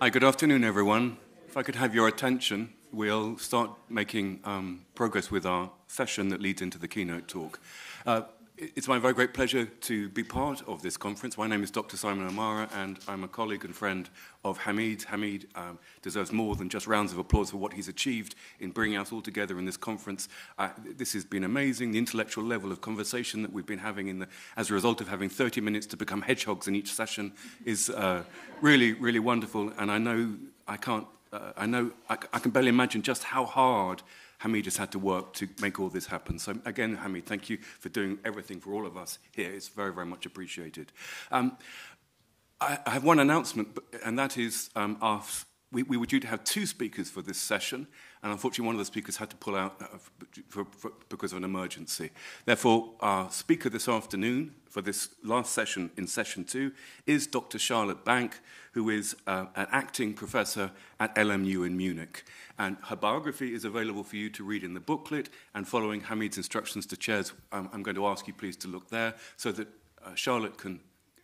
Hi, good afternoon, everyone. If I could have your attention, we'll start making um, progress with our session that leads into the keynote talk. Uh, it's my very great pleasure to be part of this conference. My name is Dr. Simon O'Meara, and I'm a colleague and friend of Hamid. Hamid um, deserves more than just rounds of applause for what he's achieved in bringing us all together in this conference. Uh, this has been amazing. The intellectual level of conversation that we've been having in the, as a result of having 30 minutes to become hedgehogs in each session is uh, really, really wonderful. And I know I can't, uh, I know I, I can barely imagine just how hard Hamid has had to work to make all this happen. So, again, Hamid, thank you for doing everything for all of us here. It's very, very much appreciated. Um, I, I, have one announcement, and that is um, our, we, we, were due to have two speakers for this session, and unfortunately, one of the speakers had to pull out uh, for, for, because of an emergency. Therefore, our speaker this afternoon for this last session in session two is Dr. Charlotte Bank, who is uh, an acting professor at LMU in Munich. And her biography is available for you to read in the booklet. And following Hamid's instructions to chairs, um, I'm going to ask you please to look there so that uh, Charlotte can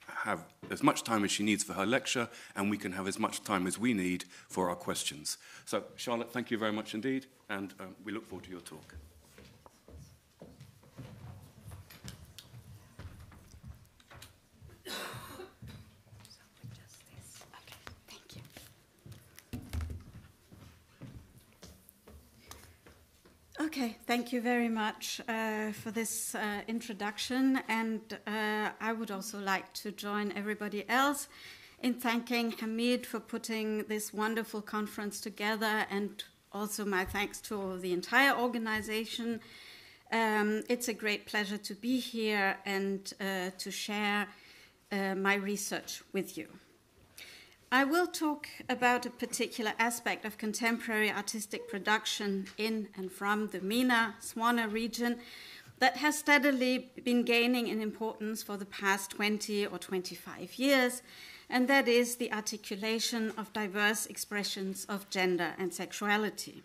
have as much time as she needs for her lecture, and we can have as much time as we need for our questions. So, Charlotte, thank you very much indeed, and um, we look forward to your talk. Okay, thank you very much uh, for this uh, introduction. And uh, I would also like to join everybody else in thanking Hamid for putting this wonderful conference together, and also my thanks to the entire organization. Um, it's a great pleasure to be here and uh, to share uh, my research with you. I will talk about a particular aspect of contemporary artistic production in and from the MENA Swana region that has steadily been gaining in importance for the past 20 or 25 years, and that is the articulation of diverse expressions of gender and sexuality.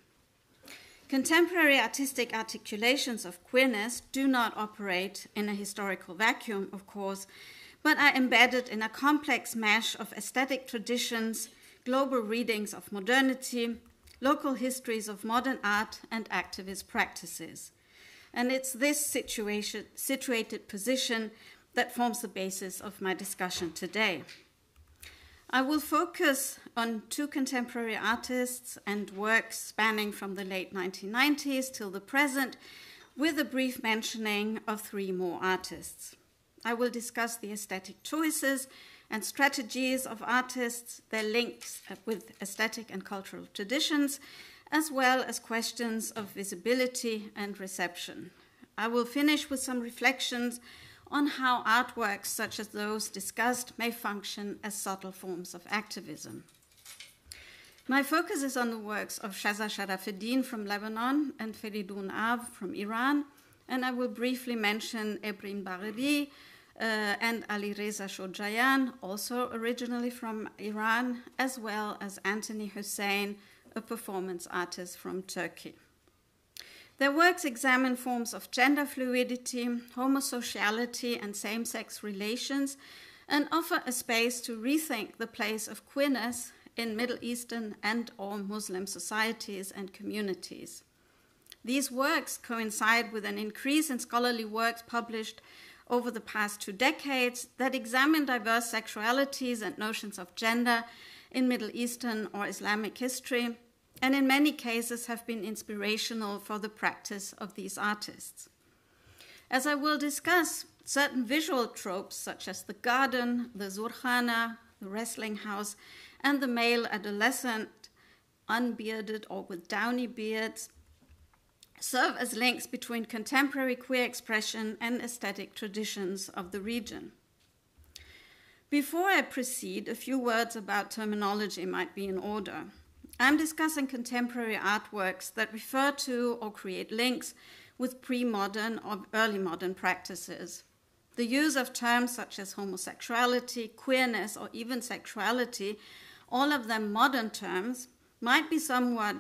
Contemporary artistic articulations of queerness do not operate in a historical vacuum, of course, but are embedded in a complex mesh of aesthetic traditions, global readings of modernity, local histories of modern art, and activist practices. And it's this situation, situated position that forms the basis of my discussion today. I will focus on two contemporary artists and works spanning from the late 1990s till the present, with a brief mentioning of three more artists. I will discuss the aesthetic choices and strategies of artists, their links with aesthetic and cultural traditions, as well as questions of visibility and reception. I will finish with some reflections on how artworks such as those discussed may function as subtle forms of activism. My focus is on the works of Shaza Sharafeddin from Lebanon and Ferydoun Ave from Iran, and I will briefly mention Ebrin Bagheri, uh, Uh, and Ali Reza Shojaian, also originally from Iran, as well as Anthony Hussein, a performance artist from Turkey. Their works examine forms of gender fluidity, homosociality, and same sex relations, and offer a space to rethink the place of queerness in Middle Eastern and or Muslim societies and communities. These works coincide with an increase in scholarly works published over the past two decades that examine diverse sexualities and notions of gender in Middle Eastern or Islamic history, and in many cases have been inspirational for the practice of these artists. As I will discuss, certain visual tropes such as the garden, the zurkhana, the wrestling house, and the male adolescent, unbearded or with downy beards, serve as links between contemporary queer expression and aesthetic traditions of the region. Before I proceed, a few words about terminology might be in order. I'm discussing contemporary artworks that refer to or create links with pre modern or early modern practices. The use of terms such as homosexuality, queerness, or even sexuality, all of them modern terms, might be somewhat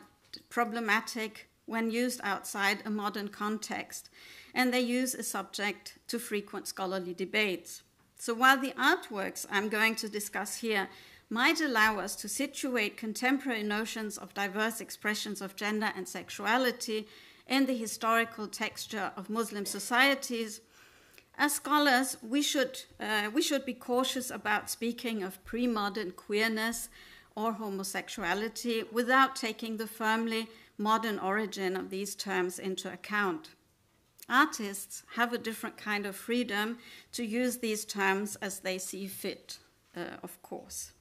problematic when used outside a modern context, and they use a subject to frequent scholarly debates. So while the artworks I'm going to discuss here might allow us to situate contemporary notions of diverse expressions of gender and sexuality in the historical texture of Muslim societies. As scholars, we should, uh, we should be cautious about speaking of pre modern queerness or homosexuality without taking the firmly modern origin of these terms into account. Artists have a different kind of freedom to use these terms as they see fit, uh, of course.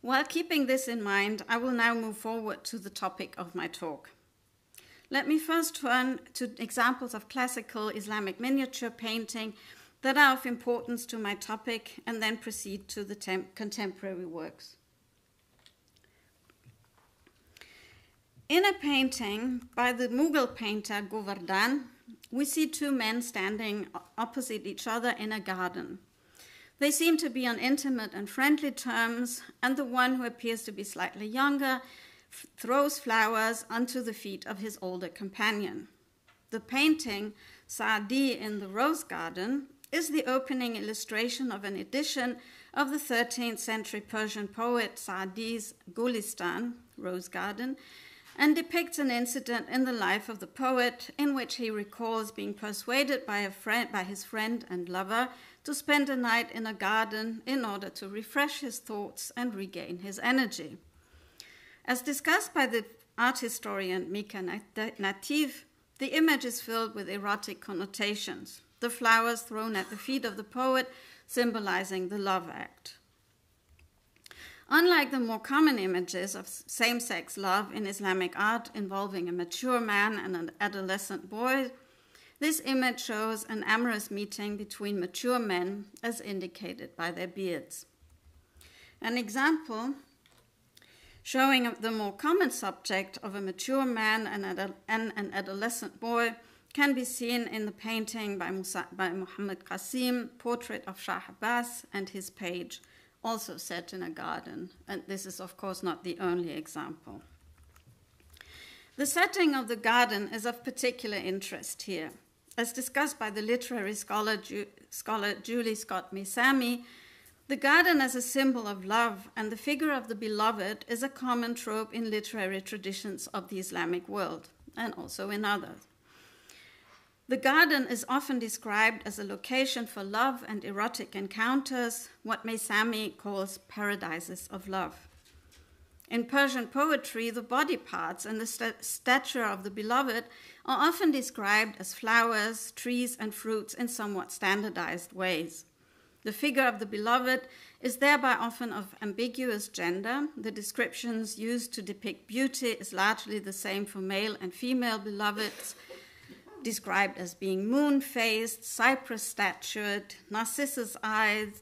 While keeping this in mind, I will now move forward to the topic of my talk. Let me first turn to examples of classical Islamic miniature painting that are of importance to my topic and then proceed to the contemporary works. In a painting by the Mughal painter Govardhan, we see two men standing opposite each other in a garden. They seem to be on intimate and friendly terms, and the one who appears to be slightly younger f- throws flowers onto the feet of his older companion. The painting, Saadi in the Rose Garden, is the opening illustration of an edition of the 13th century Persian poet Saadi's Gulistan, Rose Garden, and depicts an incident in the life of the poet in which he recalls being persuaded by, a friend, by his friend and lover to spend a night in a garden in order to refresh his thoughts and regain his energy. As discussed by the art historian Mika Natif, the image is filled with erotic connotations, the flowers thrown at the feet of the poet symbolizing the love act. Unlike the more common images of same sex love in Islamic art involving a mature man and an adolescent boy, this image shows an amorous meeting between mature men as indicated by their beards. An example showing the more common subject of a mature man and, an adolescent boy can be seen in the painting by, Musa, by Muhammad Qasim, Portrait of Shah Abbas, and his page also set in a garden, and this is, of course, not the only example. The setting of the garden is of particular interest here. As discussed by the literary scholar, Ju- scholar Julie Scott Meisami, the garden as a symbol of love and the figure of the beloved is a common trope in literary traditions of the Islamic world and also in others. The garden is often described as a location for love and erotic encounters, what Meisami calls paradises of love. In Persian poetry, the body parts and the st- stature of the beloved are often described as flowers, trees, and fruits in somewhat standardized ways. The figure of the beloved is thereby often of ambiguous gender. The descriptions used to depict beauty is largely the same for male and female beloveds described as being moon faced, cypress statured, narcissus eyed,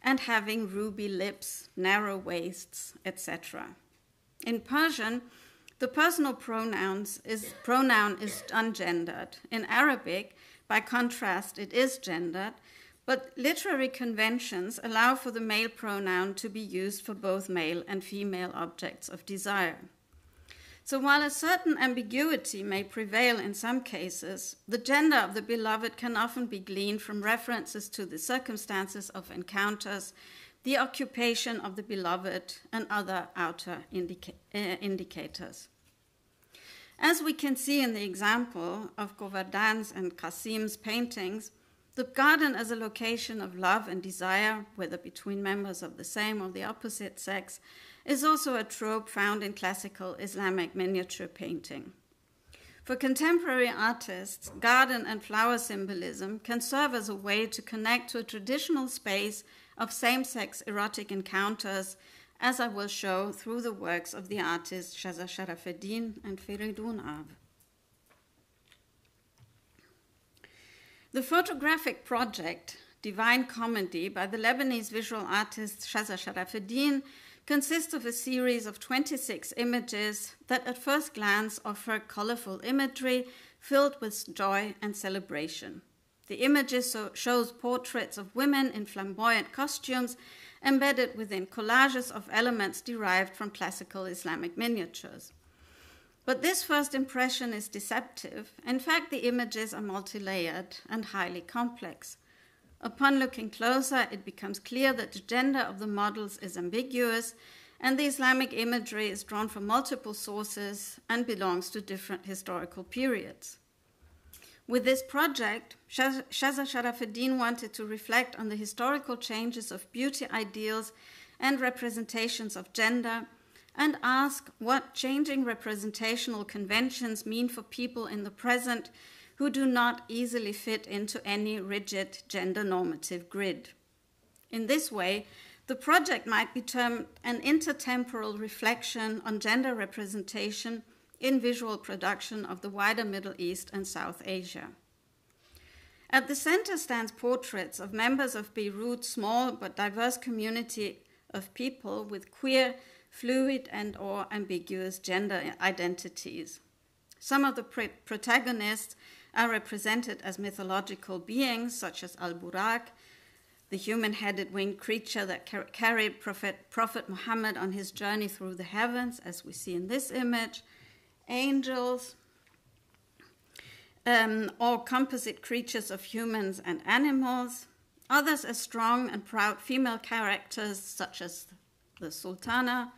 and having ruby lips, narrow waists, etc. In Persian, the personal pronouns is, pronoun is ungendered. In Arabic, by contrast, it is gendered, but literary conventions allow for the male pronoun to be used for both male and female objects of desire. So, while a certain ambiguity may prevail in some cases, the gender of the beloved can often be gleaned from references to the circumstances of encounters, the occupation of the beloved, and other outer indica- uh, indicators. As we can see in the example of Govardhan's and Qasim's paintings, the garden as a location of love and desire, whether between members of the same or the opposite sex, is also a trope found in classical Islamic miniature painting. For contemporary artists, garden and flower symbolism can serve as a way to connect to a traditional space of same sex erotic encounters, as I will show through the works of the artists Shaza Sharafeddin and Ferydoun Ave. The photographic project Divine Comedy by the Lebanese visual artist Shaza Sharafeddin consists of a series of 26 images that at first glance offer colorful imagery filled with joy and celebration. The images so shows portraits of women in flamboyant costumes embedded within collages of elements derived from classical Islamic miniatures. But this first impression is deceptive. In fact, the images are multi layered and highly complex. Upon looking closer, it becomes clear that the gender of the models is ambiguous, and the Islamic imagery is drawn from multiple sources and belongs to different historical periods. With this project, Shaza Sharafuddin wanted to reflect on the historical changes of beauty ideals and representations of gender and ask what changing representational conventions mean for people in the present who do not easily fit into any rigid gender normative grid. In this way, the project might be termed an intertemporal reflection on gender representation in visual production of the wider Middle East and South Asia. At the center stands portraits of members of Beirut's small but diverse community of people with queer, fluid, and or ambiguous gender identities. Some of the protagonists are represented as mythological beings such as Al Buraq, the human headed winged creature that car- carried Prophet, Prophet Muhammad on his journey through the heavens, as we see in this image, angels, um, or composite creatures of humans and animals, others as strong and proud female characters such as the sultana,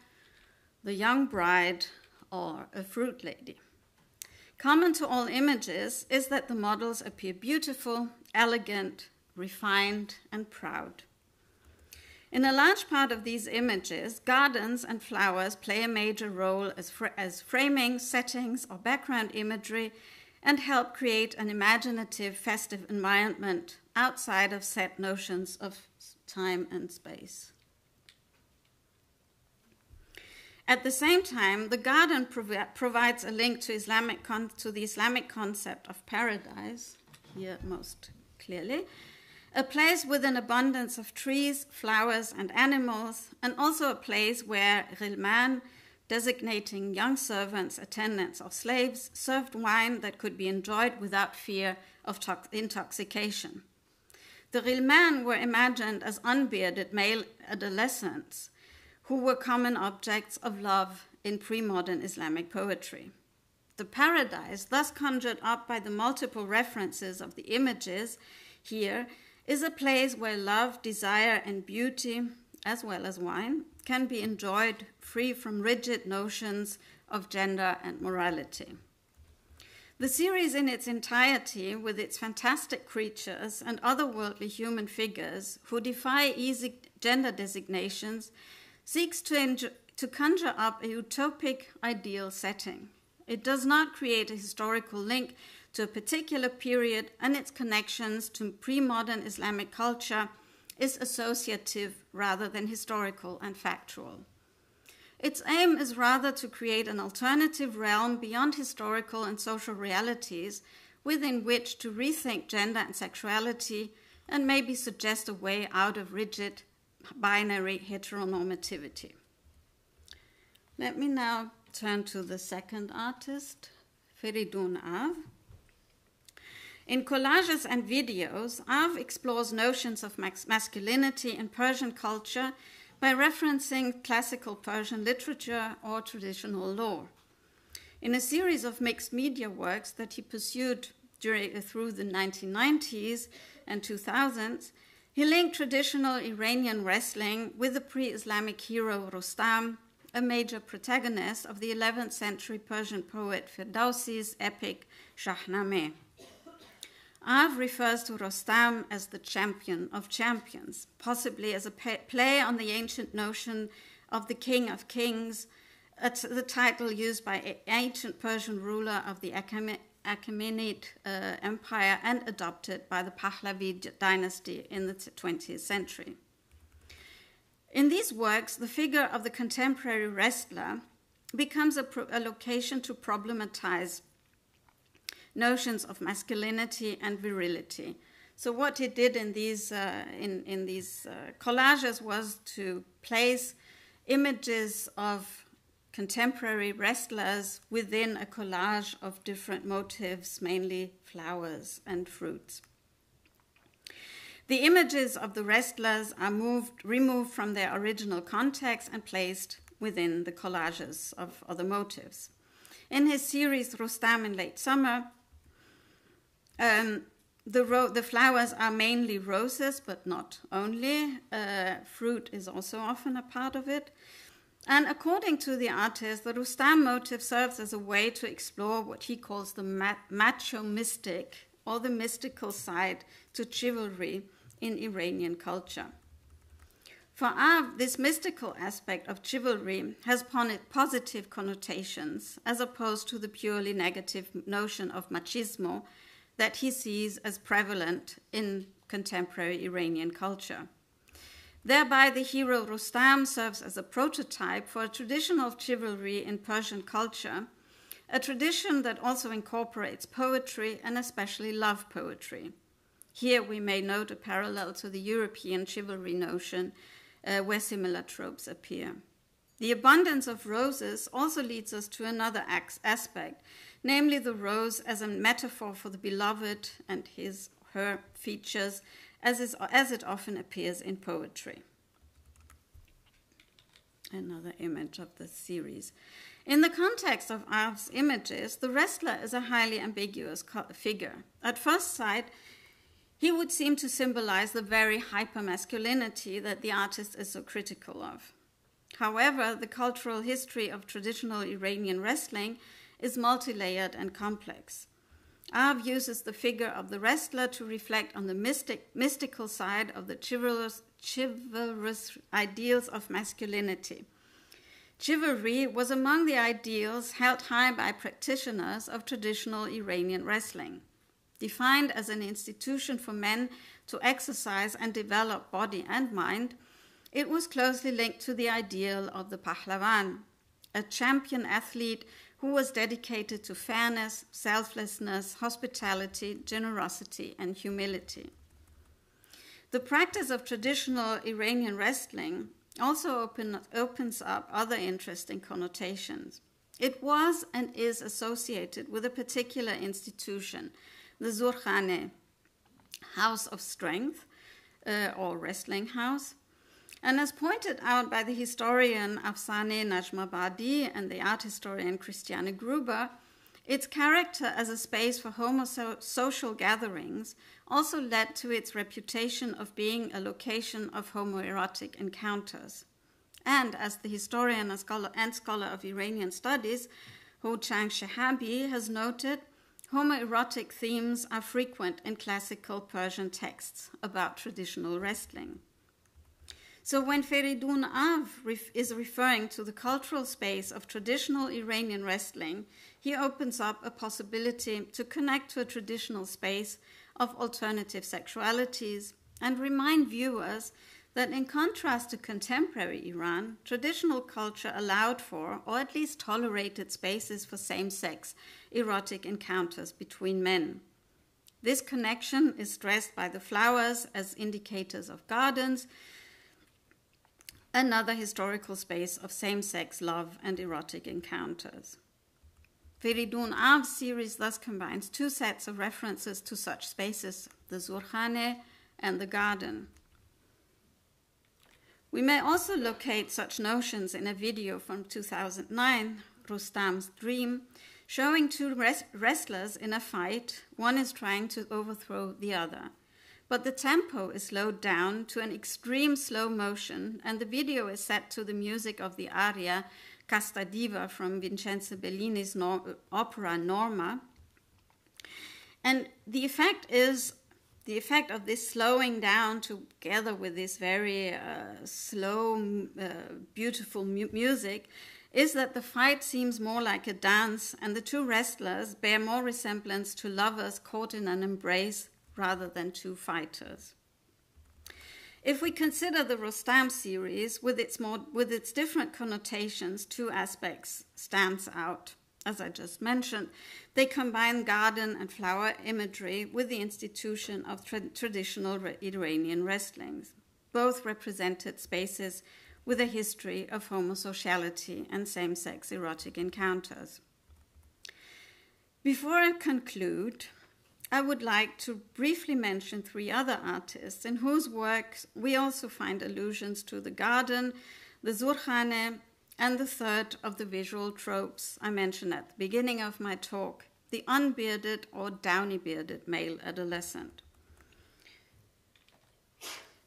the young bride, or a fruit lady. Common to all images is that the models appear beautiful, elegant, refined, and proud. In a large part of these images, gardens and flowers play a major role as, fr- as framing, settings, or background imagery and help create an imaginative, festive environment outside of set notions of time and space. At the same time, the garden prov- provides a link to, Islamic con- to the Islamic concept of paradise, here most clearly, a place with an abundance of trees, flowers, and animals, and also a place where ghilman, designating young servants, attendants, or slaves, served wine that could be enjoyed without fear of to- intoxication. The ghilman were imagined as unbearded male adolescents who were common objects of love in pre modern Islamic poetry. The paradise, thus conjured up by the multiple references of the images here, is a place where love, desire, and beauty, as well as wine, can be enjoyed free from rigid notions of gender and morality. The series in its entirety, with its fantastic creatures and otherworldly human figures who defy easy gender designations, seeks to, to conjure up a utopic ideal setting. It does not create a historical link to a particular period, and its connections to pre modern Islamic culture is associative rather than historical and factual. Its aim is rather to create an alternative realm beyond historical and social realities within which to rethink gender and sexuality and maybe suggest a way out of rigid binary heteronormativity. Let me now turn to the second artist, Ferydoun Ave. In collages and videos, Ave explores notions of masculinity in Persian culture by referencing classical Persian literature or traditional lore. In a series of mixed media works that he pursued during, through the 1990s and 2000s, he linked traditional Iranian wrestling with the pre Islamic hero Rostam, a major protagonist of the 11th century Persian poet Ferdowsi's epic Shahnameh. Ave refers to Rostam as the champion of champions, possibly as a play on the ancient notion of the king of kings, the title used by ancient Persian ruler of the Achaemenid uh, Empire and adopted by the Pahlavi dynasty in the 20th century. In these works, the figure of the contemporary wrestler becomes a, pro- a location to problematize notions of masculinity and virility. So what he did in these uh, in in these uh, collages was to place images of contemporary wrestlers within a collage of different motifs, mainly flowers and fruits. The images of the wrestlers are moved, removed from their original context and placed within the collages of other motifs. In his series Rustam in Late Summer, um, the, the flowers are mainly roses, but not only. Uh, fruit is also often a part of it. And according to the artist, the Rustam motif serves as a way to explore what he calls the macho mystic or the mystical side to chivalry in Iranian culture. For Ave, this mystical aspect of chivalry has positive connotations as opposed to the purely negative notion of machismo that he sees as prevalent in contemporary Iranian culture. Thereby, the hero Rustam serves as a prototype for a tradition of chivalry in Persian culture, a tradition that also incorporates poetry and especially love poetry. Here we may note a parallel to the European chivalry notion, uh, where similar tropes appear. The abundance of roses also leads us to another aspect, namely the rose as a metaphor for the beloved and his her features as, is, as it often appears in poetry. Another image of the series. In the context of Ave's images, the wrestler is a highly ambiguous figure. At first sight, he would seem to symbolize the very hypermasculinity that the artist is so critical of. However, the cultural history of traditional Iranian wrestling is multi layered and complex. Ave uses the figure of the wrestler to reflect on the mystic, mystical side of the chivalrous, chivalrous ideals of masculinity. Chivalry was among the ideals held high by practitioners of traditional Iranian wrestling. Defined as an institution for men to exercise and develop body and mind, it was closely linked to the ideal of the Pahlavan, a champion athlete who was dedicated to fairness, selflessness, hospitality, generosity, and humility. The practice of traditional Iranian wrestling also open, opens up other interesting connotations. It was and is associated with a particular institution, the Zurkhane, House of Strength, uh, or Wrestling House, and as pointed out by the historian Afsaneh Najmabadi and the art historian Christiane Gruber, its character as a space for homosocial gatherings also led to its reputation of being a location of homoerotic encounters. And as the historian and scholar, and scholar of Iranian studies, Houchang Chehabi, has noted, homoerotic themes are frequent in classical Persian texts about traditional wrestling. So when Ferydoun Ave is referring to the cultural space of traditional Iranian wrestling, he opens up a possibility to connect to a traditional space of alternative sexualities and remind viewers that in contrast to contemporary Iran, traditional culture allowed for, or at least tolerated, spaces for same sex erotic encounters between men. This connection is stressed by the flowers as indicators of gardens another historical space of same sex love and erotic encounters. Ferydoun Ave's series thus combines two sets of references to such spaces the Zurkhane and the garden. We may also locate such notions in a video from 2009, Rustam's Dream, showing two wrestlers in a fight. One is trying to overthrow the other but the tempo is slowed down to an extreme slow motion, and the video is set to the music of the aria Casta Diva from Vincenzo Bellini's opera Norma. And the effect is the effect of this slowing down together with this very uh, slow, uh, beautiful mu- music is that the fight seems more like a dance, and the two wrestlers bear more resemblance to lovers caught in an embrace rather than two fighters. If we consider the Rostam series with its, more, with its different connotations, two aspects stands out. As I just mentioned, they combine garden and flower imagery with the institution of tra- traditional Iranian wrestlings. Both represented spaces with a history of homosociality and same sex erotic encounters. Before I conclude, I would like to briefly mention three other artists in whose works we also find allusions to the garden, the Zurkhane, and the third of the visual tropes I mentioned at the beginning of my talk, the unbearded or downy bearded male adolescent.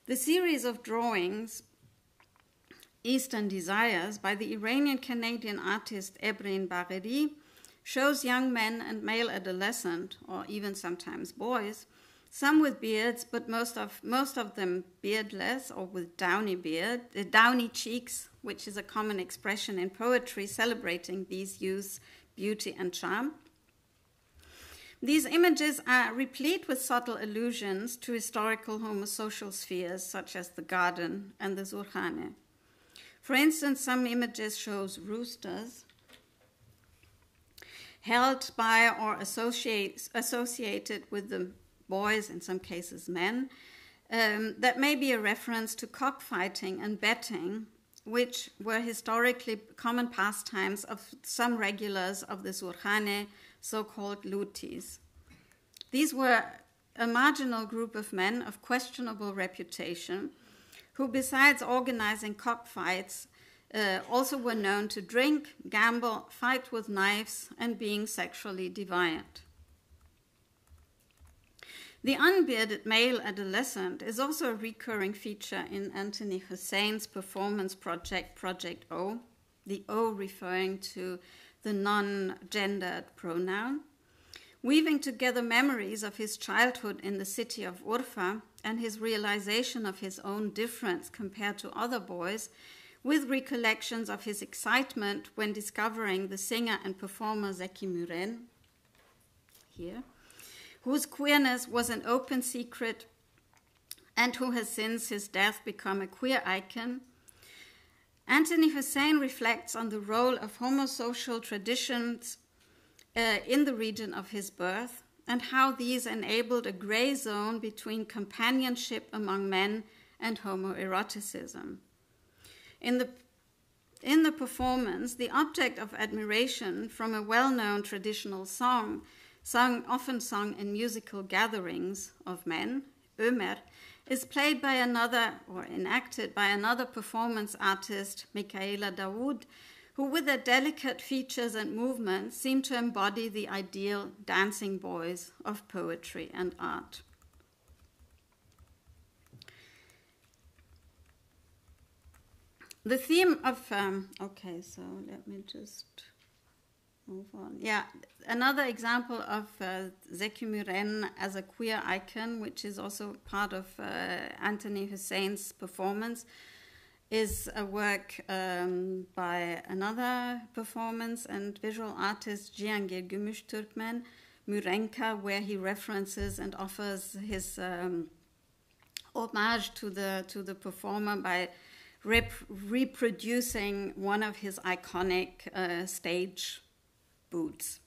The series of drawings, Eastern Desires, by the Iranian Canadian artist Ebrin Bagheri, shows young men and male adolescent, or even sometimes boys, some with beards, but most of, most of them beardless or with downy beard, uh, downy cheeks, which is a common expression in poetry celebrating these youths' beauty and charm. These images are replete with subtle allusions to historical homosocial spheres such as the garden and the Zurkhane. For instance, some images shows roosters held by or associate, associated with the boys, in some cases men, um, that may be a reference to cockfighting and betting, which were historically common pastimes of some regulars of the Zurkhane, so called lutis. These were a marginal group of men of questionable reputation who, besides organizing cockfights, uh, also were known to drink, gamble, fight with knives, and being sexually deviant. The unbearded male adolescent is also a recurring feature in Anthony Hussein's performance project, Project O, the O referring to the non gendered pronoun, weaving together memories of his childhood in the city of Urfa and his realization of his own difference compared to other boys, with recollections of his excitement when discovering the singer and performer Zeki Müren. Here whose queerness was an open secret and who has since his death become a queer icon. Anthony Hussein reflects on the role of homosocial traditions uh, in the region of his birth and how these enabled a gray zone between companionship among men and homoeroticism. In the in the performance, the object of admiration from a well known traditional song sung, often sung in musical gatherings of men, Ömer, is played by another or enacted by another performance artist, Michaela Dawood, who, with their delicate features and movements, seem to embody the ideal dancing boys of poetry and art. The theme of, um, okay, so let me just move on. Yeah, another example of uh, Zeki Müren as a queer icon, which is also part of uh, Anthony Hussein's performance, is a work um, by another performance and visual artist, Cihangir Gümüş Türkmen, Mürenka, where he references and offers his um, homage to the, to the performer by rep- reproducing one of his iconic uh, stage boots.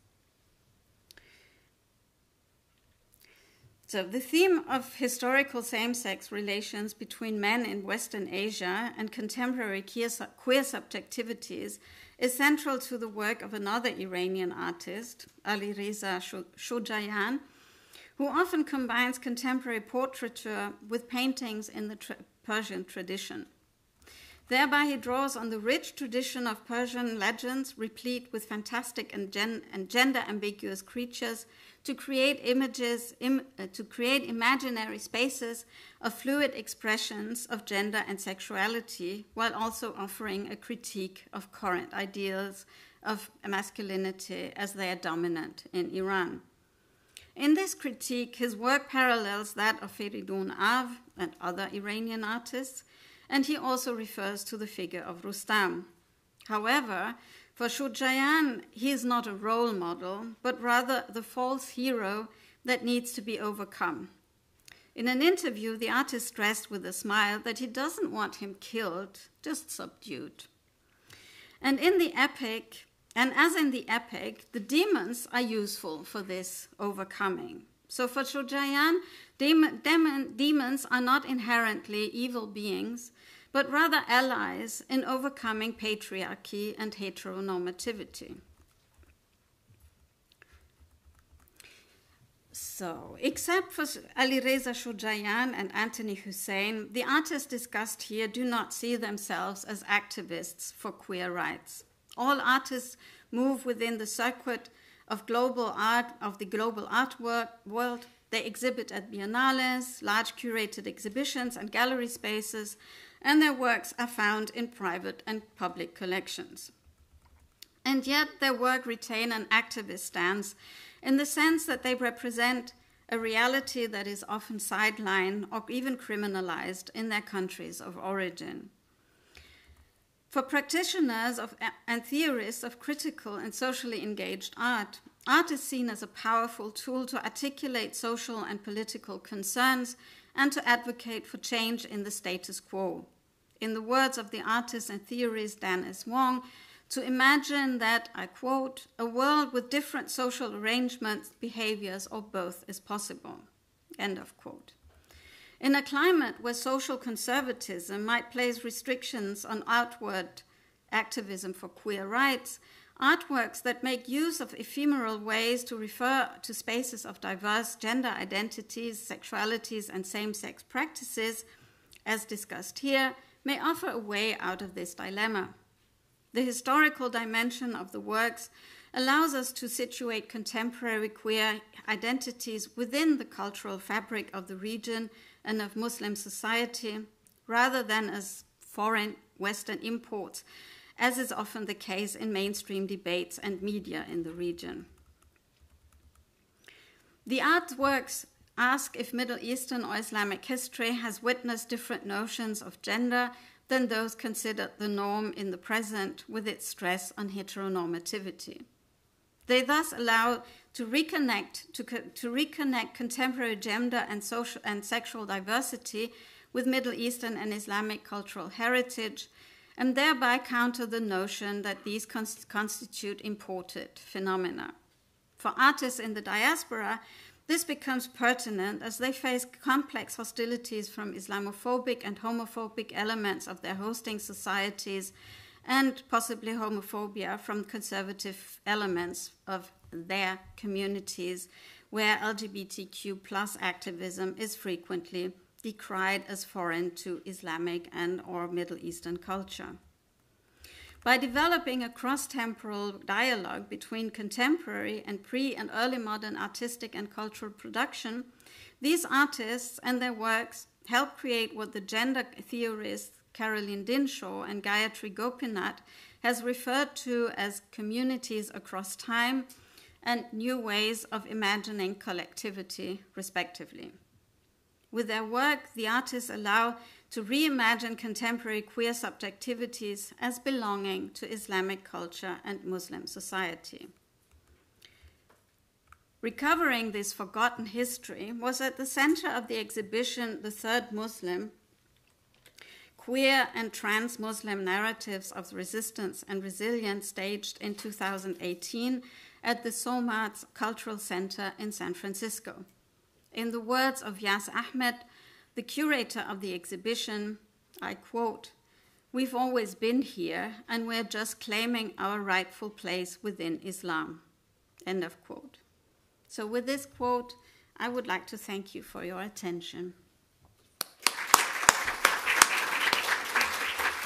So, the theme of historical same sex relations between men in Western Asia and contemporary queer, queer subjectivities is central to the work of another Iranian artist, Ali Reza Shojaian, who often combines contemporary portraiture with paintings in the tra- Persian tradition. Thereby, he draws on the rich tradition of Persian legends, replete with fantastic and, gen- and gender ambiguous creatures, to create images, Im- uh, to create imaginary spaces of fluid expressions of gender and sexuality, while also offering a critique of current ideals of masculinity as they are dominant in Iran. In this critique, his work parallels that of Ferydoun Ave and other Iranian artists and he also refers to the figure of Rustam. However, for Shojaian, he is not a role model, but rather the false hero that needs to be overcome. In an interview, the artist stressed with a smile that he doesn't want him killed, just subdued. And in the epic, and as in the epic, the demons are useful for this overcoming. So for demon, demons are not inherently evil beings, but rather allies in overcoming patriarchy and heteronormativity. So, except for Ali Reza Shojaian and Anthony Hussein, the artists discussed here do not see themselves as activists for queer rights. All artists move within the circuit of global art of the global art world. They exhibit at biennales, large curated exhibitions, and gallery spaces, and their works are found in private and public collections. And yet, their work retain an activist stance in the sense that they represent a reality that is often sidelined or even criminalized in their countries of origin. For practitioners of, and theorists of critical and socially engaged art, art is seen as a powerful tool to articulate social and political concerns and to advocate for change in the status quo. In the words of the artist and theorist Dan S. Wang, to imagine that, I quote, a world with different social arrangements, behaviors, or both is possible. End of quote. In a climate where social conservatism might place restrictions on outward activism for queer rights, artworks that make use of ephemeral ways to refer to spaces of diverse gender identities, sexualities, and same sex practices, as discussed here, may offer a way out of this dilemma. The historical dimension of the works allows us to situate contemporary queer identities within the cultural fabric of the region and of Muslim society, rather than as foreign Western imports, as is often the case in mainstream debates and media in the region. The artworks ask if Middle Eastern or Islamic history has witnessed different notions of gender than those considered the norm in the present with its stress on heteronormativity. They thus allow to reconnect to, to reconnect contemporary gender and social and sexual diversity with Middle Eastern and Islamic cultural heritage, and thereby counter the notion that these constitute imported phenomena. For artists in the diaspora, this becomes pertinent as they face complex hostilities from Islamophobic and homophobic elements of their hosting societies and possibly homophobia from conservative elements of their communities where LGBTQ plus activism is frequently decried as foreign to Islamic and or Middle Eastern culture. By developing a cross temporal dialogue between contemporary and pre and early modern artistic and cultural production, these artists and their works help create what the gender theorists Carolyn Dinshaw and Gayatri Gopinath has referred to as communities across time and new ways of imagining collectivity, respectively. With their work, the artists allow to reimagine contemporary queer subjectivities as belonging to Islamic culture and Muslim society. Recovering this forgotten history was at the center of the exhibition The Third Muslim Queer and Trans Muslim Narratives of Resistance and Resilience, staged in 2018 at the SOMART Cultural Center in San Francisco. In the words of Yas Ahmed, the curator of the exhibition, I quote, We've always been here, and we're just claiming our rightful place within Islam. End of quote. So, with this quote, I would like to thank you for your attention.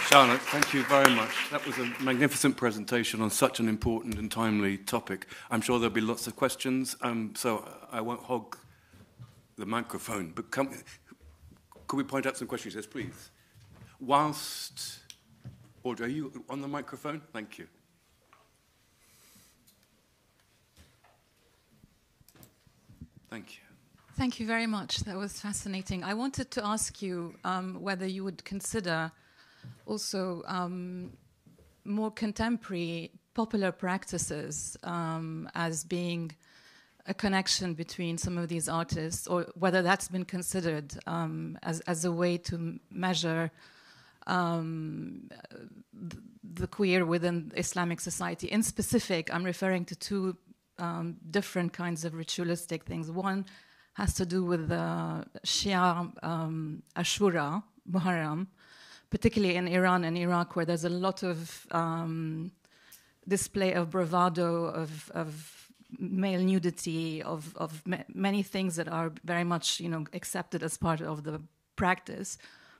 Charlotte, thank you very much. That was a magnificent presentation on such an important and timely topic. I'm sure there'll be lots of questions, um, so I won't hog the microphone. But could we point out some questions? Yes, please. Whilst, Audrey, are you on the microphone? Thank you. Thank you. Thank you very much. That was fascinating. I wanted to ask you um, whether you would consider also um, more contemporary popular practices um, as being a connection between some of these artists, or whether that's been considered um, as, as a way to measure um, the queer within Islamic society. In specific, I'm referring to two um, different kinds of ritualistic things. One has to do with the Shia um, Ashura, Muharram, particularly in Iran and Iraq, where there's a lot of um, display of bravado, of, of male nudity, of, of ma many things that are very much you know accepted as part of the practice,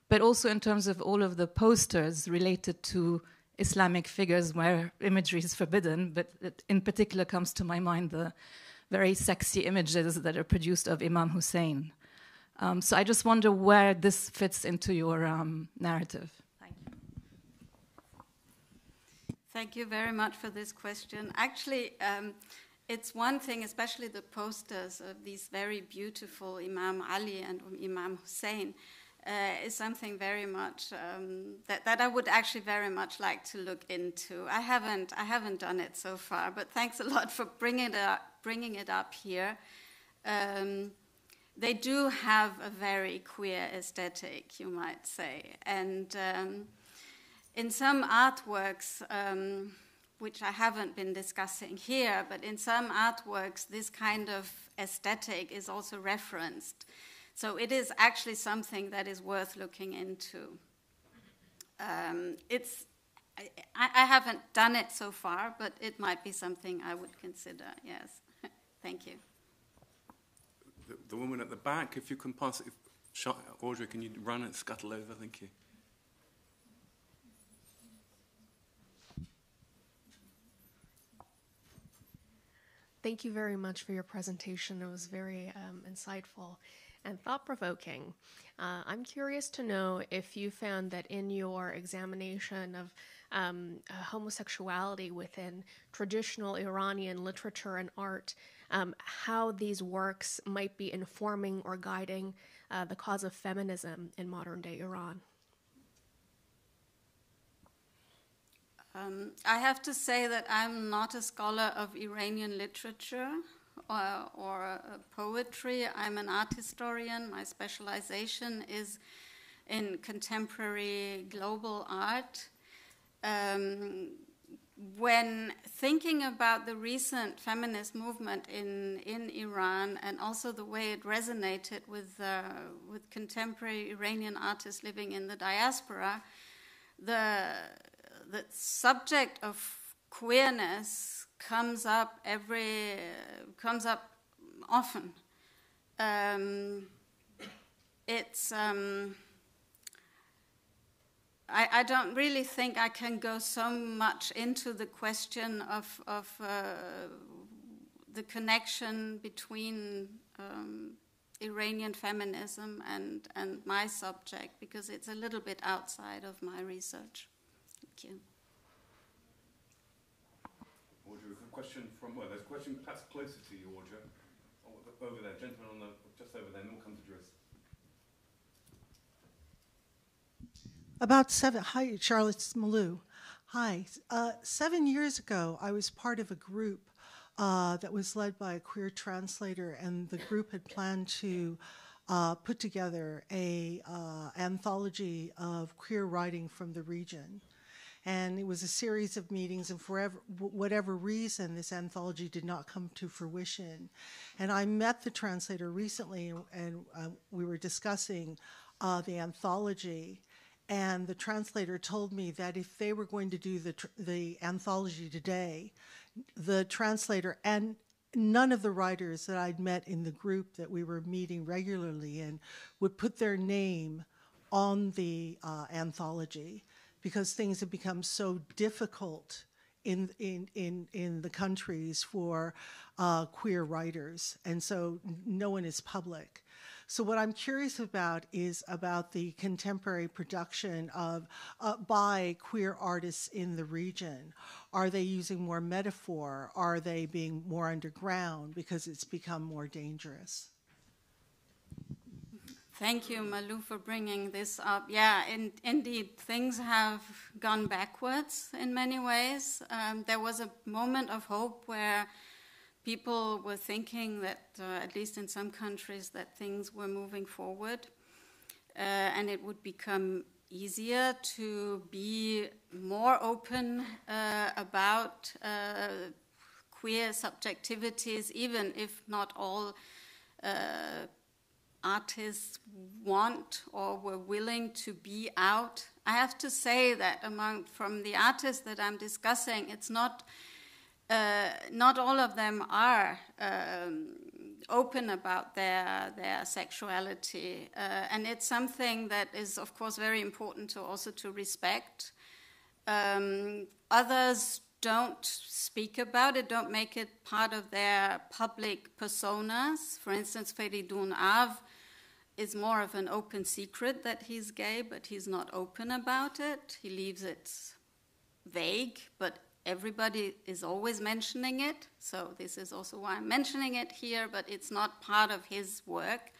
but also in terms of all of the posters related to Islamic figures where imagery is forbidden, but in particular comes to my mind the very sexy images that are produced of Imam Hussein. Um, so I just wonder where this fits into your um, narrative. Thank you. Thank you very much for this question. Actually, um, it's one thing, especially the posters of these very beautiful Imam Ali and Imam Hussein. Uh, is something very much um, that, that I would actually very much like to look into. I haven't I haven't done it so far, but thanks a lot for bringing it up, bringing it up here. Um, they do have a very queer aesthetic, you might say, and um, in some artworks. Which I haven't been discussing here, but in some artworks, this kind of aesthetic is also referenced. So it is actually something that is worth looking into. Um, it's, I, I, haven't done it so far, but it might be something I would consider, yes. Thank you. The, the, woman at the back, if you can pass it, Audrey, can you run and scuttle over? Thank you. Thank you very much for your presentation. It was very um, insightful and thought provoking. Uh, I'm curious to know if you found that in your examination of um, uh, homosexuality within traditional Iranian literature and art, um, how these works might be informing or guiding uh, the cause of feminism in modern day Iran. Um, I have to say that I'm not a scholar of Iranian literature or, or uh, poetry. I'm an art historian. My specialization is in contemporary global art. Um, when thinking about the recent feminist movement in, in Iran and also the way it resonated with, uh, with contemporary Iranian artists living in the diaspora, the the subject of queerness comes up every comes up often. Um, it's um, I, I, don't really think I can go so much into the question of of uh, the connection between um, Iranian feminism and and my subject because it's a little bit outside of my research. Thank you. Audrey, a question from, well, there's a question perhaps closer to you, Audrey. Oh, over there, gentleman on the, just over there, and we'll come to Dris. About seven, hi, Charlotte Malou. Hi. Uh, seven years ago, I was part of a group uh, that was led by a queer translator, and the group had planned to uh, put together a uh, anthology of queer writing from the region and it was a series of meetings and for whatever reason this anthology did not come to fruition. And i met the translator recently and uh, we were discussing uh, the anthology. And the translator told me that if they were going to do the, the anthology today the translator and none of the writers that i'd met in the group that we were meeting regularly in would put their name on the uh, anthology because things have become so difficult in in in in the countries for uh, queer writers, and so no one is public. So what I'm curious about is about the contemporary production of uh, by queer artists in the region. Are they using more metaphor? Are they being more underground because it's become more dangerous? Thank you, Malu, for bringing this up. Yeah, in, indeed, things have gone backwards in many ways. Um, there was a moment of hope where people were thinking that, uh, at least in some countries, that things were moving forward uh, and it would become easier to be more open uh, about uh, queer subjectivities, even if not all uh, artists want or were willing to be out. I have to say that among from the artists that I'm discussing, it's not uh, not all of them are um, open about their their sexuality, uh, and it's something that is of course very important to also to respect. Um, others don't speak about it, don't make it part of their public personas. For instance, Ferydoun Ave is more of an open secret that he's gay, but he's not open about it. He leaves it vague, but everybody is always mentioning it. So this is also why I'm mentioning it here, but it's not part of his work.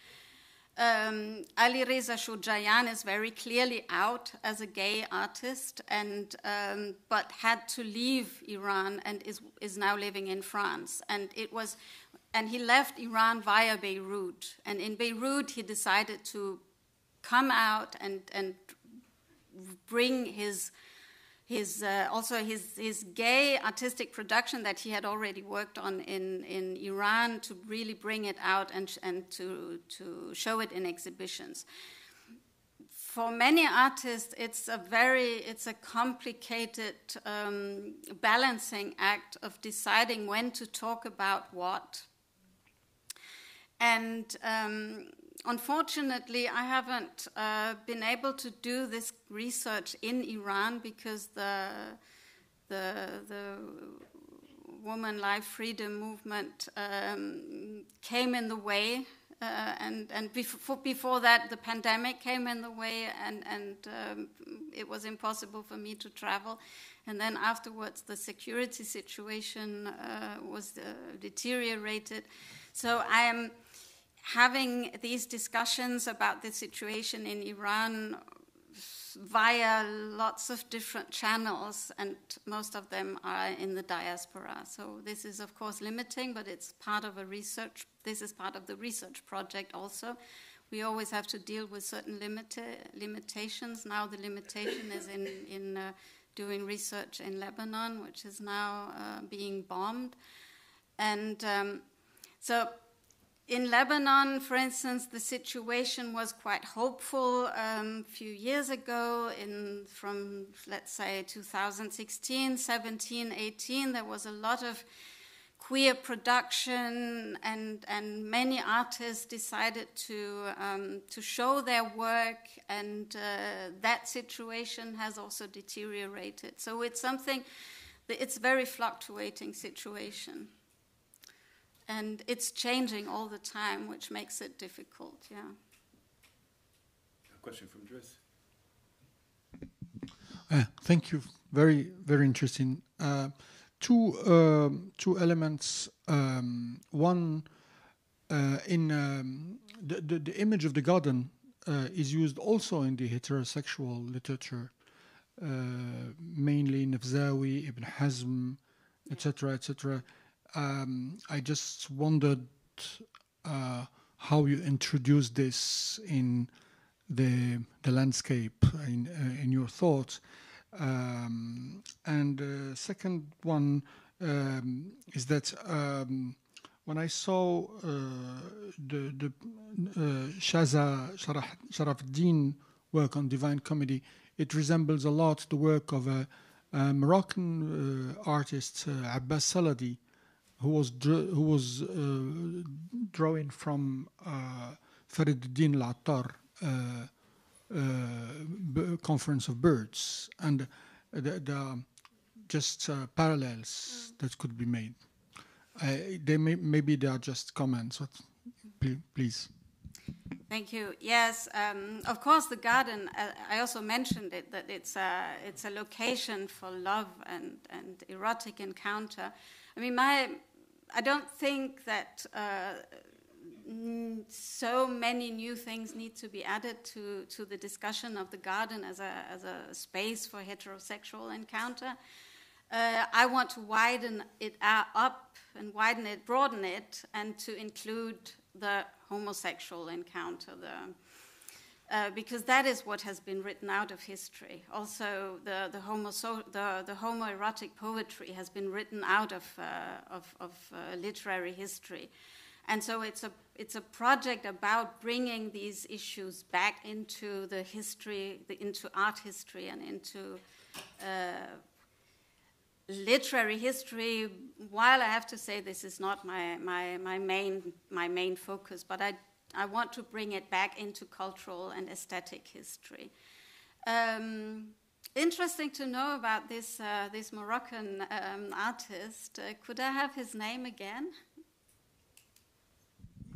Um, Ali Reza Shojaian is very clearly out as a gay artist, and um, but had to leave Iran and is is now living in France. And it was, and he left Iran via Beirut. And in Beirut, he decided to come out and and bring his his uh, also his his gay artistic production that he had already worked on in, in Iran to really bring it out and and to to show it in exhibitions. For many artists, it's a very it's a complicated um, balancing act of deciding when to talk about what. And um, unfortunately, I haven't uh, been able to do this research in Iran because the the the woman life freedom movement um, came in the way, uh, and and before, before that, the pandemic came in the way, and and um, it was impossible for me to travel. And then afterwards, the security situation uh, was uh, deteriorated. So I am having these discussions about the situation in Iran via lots of different channels, and most of them are in the diaspora. So this is, of course, limiting, but it's part of a research. This is part of the research project also. We always have to deal with certain limita- limitations. Now the limitation is in in uh, doing research in Lebanon, which is now uh, being bombed, and um, so in Lebanon, for instance, the situation was quite hopeful um, a few years ago. In from let's say 2016, 17, 18, there was a lot of queer production, and and many artists decided to um, to show their work, and uh, that situation has also deteriorated. So it's something. It's very fluctuating situation and it's changing all the time, which makes it difficult. Yeah. A question from Dries. Uh, thank you. Very, very interesting. Uh, two, um, two elements. Um, one, uh, in um, the, the, the image of the garden uh, is used also in the heterosexual literature, uh, mainly Nafzawi, Ibn Hazm, etc., etc um, I just wondered uh, how you introduce this in the the landscape in uh, in your thoughts. Um, and uh, second one um, is that um, when I saw uh, the the uh, Chaza Sharaf work on Divine Comedy, it resembles a lot the work of a, a Moroccan uh, artist Abbas Saladi who was who was uh, drawing from uh, Fariduddin Al-Attar uh, uh, Conference of Birds and the, the just uh, parallels that could be made. they may, maybe they are just comments, but please. Thank you. Yes, um, of course, the garden. Uh, I also mentioned it that it's a it's a location for love and and erotic encounter. I mean, my I don't think that uh, so many new things need to be added to, to the discussion of the garden as a, as a space for heterosexual encounter. Uh, I want to widen it up and widen it, broaden it, and to include the homosexual encounter, the uh, because that is what has been written out of history. Also, the, the, homo, the, the homoerotic poetry has been written out of, uh, of, of uh, literary history. And so it's a, it's a project about bringing these issues back into the history, the, into art history, and into uh, literary history. While I have to say this is not my, my, my, main, my main focus, but I I want to bring it back into cultural and aesthetic history. Um, interesting to know about this, uh, this Moroccan um, artist. Uh, could I have his name again?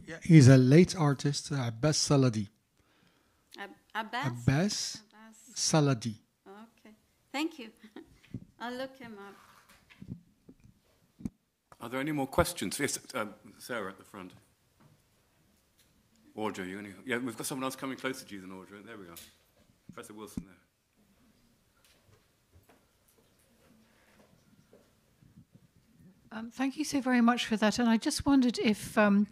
Yeah, he's a late artist, uh, Abbas Saladi. Ab- Abbas? Abbas Abbas. Saladi. Okay. Thank you. I'll look him up. Are there any more questions? Yes, um, Sarah at the front. Audrey, you only, yeah, we've got someone else coming closer to you than Audrey. There we go. Professor Wilson there. Um, thank you so very much for that. And I just wondered if, um,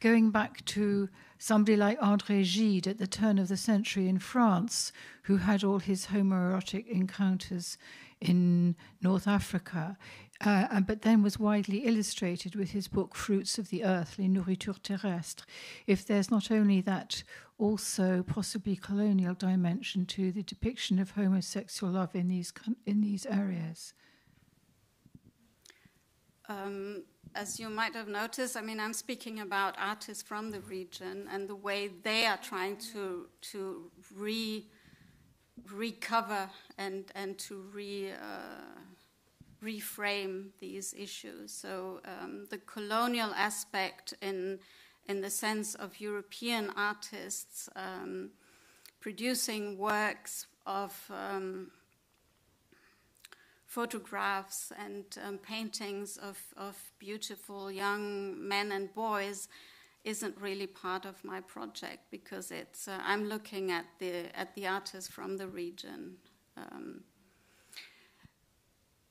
going back to somebody like André Gide at the turn of the century in France, who had all his homoerotic encounters in North Africa, uh, but then was widely illustrated with his book Fruits of the Earth, Les Nourritures Terrestres, if there's not only that also possibly colonial dimension to the depiction of homosexual love in these, in these areas. Um, as you might have noticed, I mean, I'm speaking about artists from the region and the way they are trying to to re recover and and to re uh, reframe these issues. So um, the colonial aspect in in the sense of European artists um, producing works of um, photographs and um, paintings of, of beautiful young men and boys isn't really part of my project because it's uh, I'm looking at the at the artists from the region.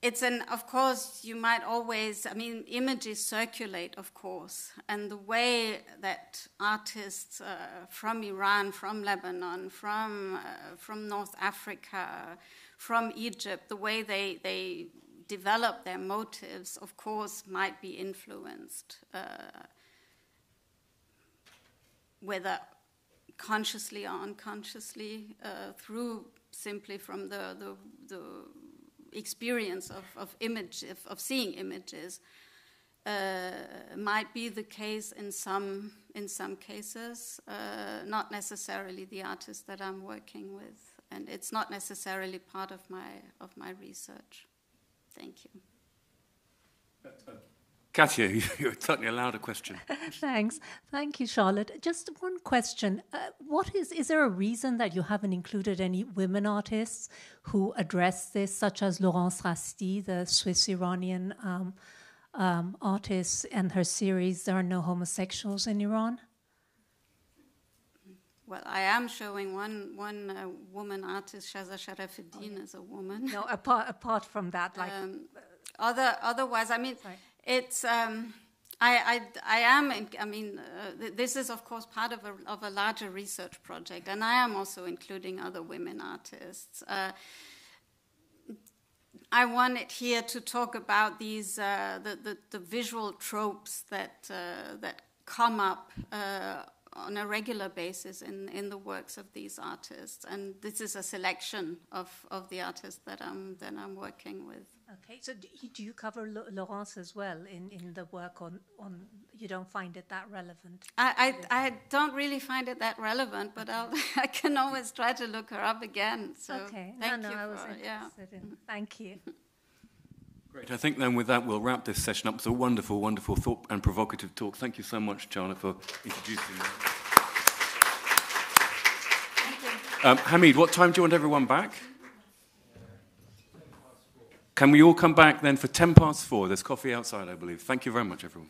It's an of course you might always I mean images circulate of course. And the way that artists uh, from Iran, from Lebanon, from uh, from North Africa from Egypt, the way they, they develop their motives, of course, might be influenced, uh, whether consciously or unconsciously, uh, through simply from the, the, the experience of, of image, of, of seeing images. Uh, might be the case in some in some cases, uh, not necessarily the artist that I'm working with and it's not necessarily part of my of my research. Thank you. Katia, you're certainly allowed a question. Thanks. Thank you, Charlotte. Just one question. Uh, what is, is there a reason that you haven't included any women artists who address this, such as Laurence Rasti, the Swiss Iranian um, um, artist, and her series, There Are No Homosexuals in Iran? Well, I am showing one one uh, woman artist, Chaza Charafeddine, as a woman. No, apart apart from that, like um, other otherwise, I mean, Sorry. It's. Um, I, I, I am, I mean, uh, this is of course part of a, of a larger research project, and I am also including other women artists. Uh, I wanted here to talk about these, uh, the, the, the, visual tropes that, uh, that come up uh, on a regular basis in, in the works of these artists. And this is a selection of, of the artists that I'm, that I'm working with. Okay, so do you cover Laurence as well in, in the work on, on, you don't find it that relevant? I, I, I don't really find it that relevant, but I'll, I can always try to look her up again. So okay, thank no, no, you I was for, interested yeah. in, thank you. Great. I think then with that we'll wrap this session up. It's a wonderful, wonderful thought and provocative talk. Thank you so much, Charlotte, for introducing me. Um, Hamid, what time do you want everyone back? Can we all come back then for 10 past four? There's coffee outside, I believe. Thank you very much, everyone.